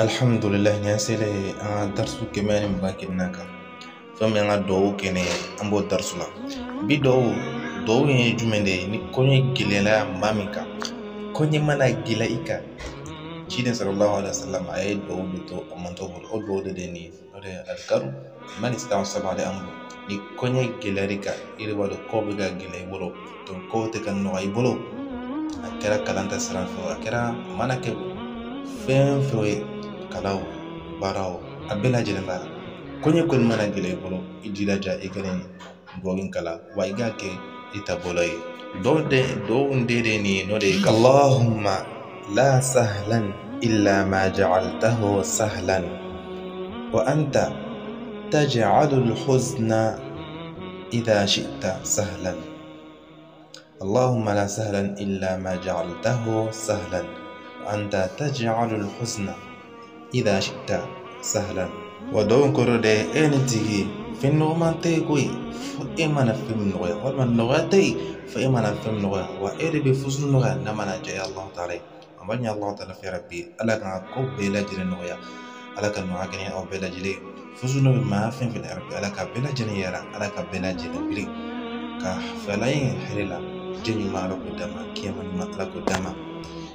alhamdulilahi ni an sela an ka darisu kɛmɛ ni mugan kelen kan fɛn min an ka duwawu kɛnɛ an b'o darisu la. Bi duwawu duwawu ye jumɛn de ye ni kɔɲɔ gɛlɛyara maa min kan kɔɲɔ mana gɛlɛya i kan ciden sallallahu alaihi wasallam a ye duwawu de to a mantɔ bolo o duwawu de nin ye o de alikaru mani sitan saba de an bolo ni kɔɲɔ gɛlɛyara kan i de b'a dɔn kɔ bɛ ka gɛlɛya i bolo kow tɛ ka nɔgɔya i bolo a kɛra kalan ta sira fɛ a kɛra mana kɛ fɛn fɛn ye kalaw baaraw a bɛɛ lajɛlen b'a la kɔɲɔ kɔni mana gɛlɛya i bolo i jilaja i kana duwawu in kala wa i k'a kɛ i taabolo ye dɔw de dɔw de de nin ye n'o de ye allahumma la sahlan illa ma ja'altahu sahlan wa anta taj'alu al-huzna idha shi'ta sahlan اللهم لا سهلا إلا ما جعلته سهلا وأنت تجعل الحزن إذا شئت سهلا ودون كرودة إن تيجي في النوم تيجي فإما نفهم نوع وما النوع تي فإما نفهم نوع وإير بفوز نوع نما جاء الله تعالى أمرني الله تعالى في ربي ألا كان كوب بلا جري نوع ألا كان نوع كني أو بلا جري فوز نوع ما فهم في الأرض ألا كان بلا جري يرى ألا كان بلا جري بلي كفلاين حللا jeni ma ala ko dama kiyama ni ma ala ko dama